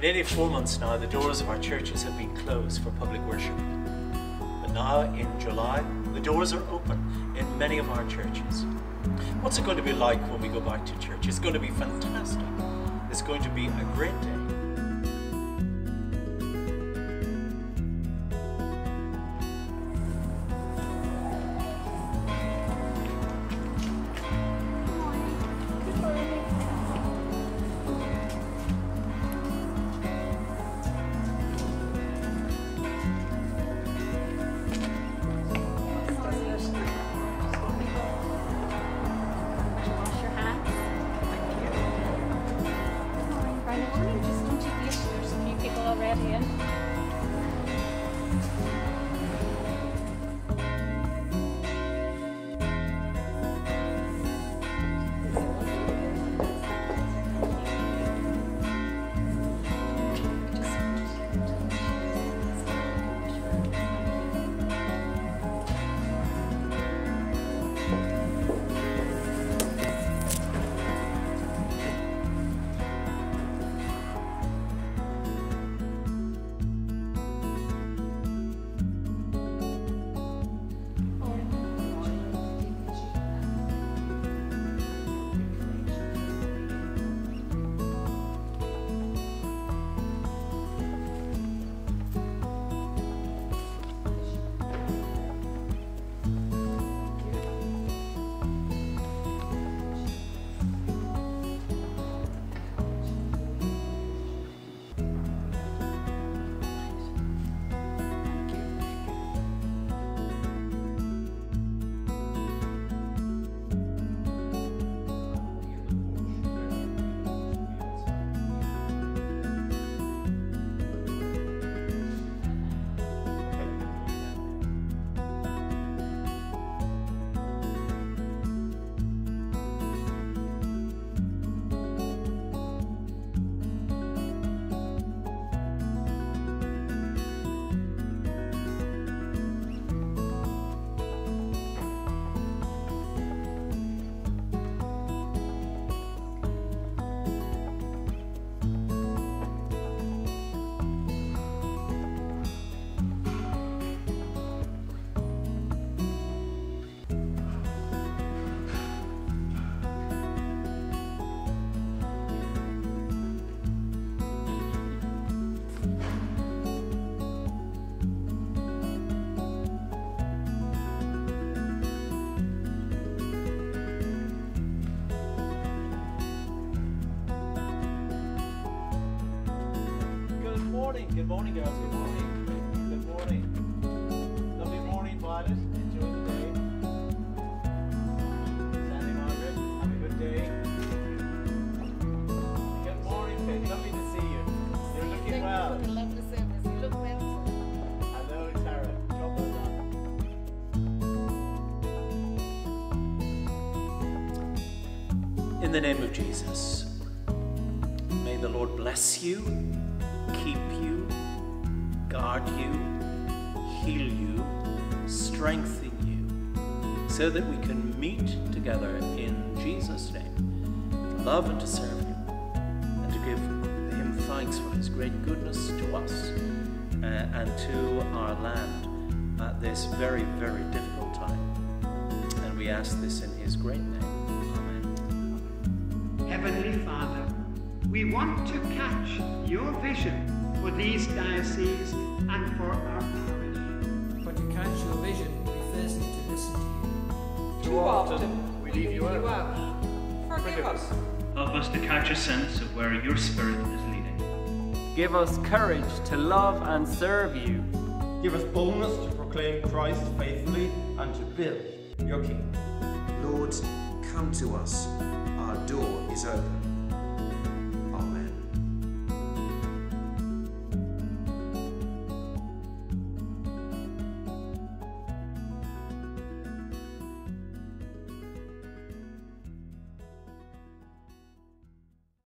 Nearly four months now, the doors of our churches have been closed for public worship. But now, in July, the doors are open in many of our churches. What's it going to be like when we go back to church? It's going to be fantastic. It's going to be a great day. Morning. Good morning, girls. Good morning. Good morning. Lovely morning, Violet. Enjoy the day. Sandy Margaret, have a good day. Good morning, Faith. Lovely to see you. You're looking well. lovely service. You look well. Hello, Tara. Job well. In the name of Jesus, may the Lord bless you, keep you, guard you, heal you, strengthen you, so that we can meet together in Jesus' name, love and to serve Him, and to give Him thanks for His great goodness to us uh, and to our land at this very, very difficult time. And we ask this in His great name. We want to catch your vision for these dioceses and for our parish. But to catch your vision, we first need to listen to you. Too often we leave you out. Forgive us. Help us to catch a sense of where your Spirit is leading. Give us courage to love and serve you. Give us boldness to proclaim Christ faithfully and to build your kingdom. Lord, come to us. Our door is open.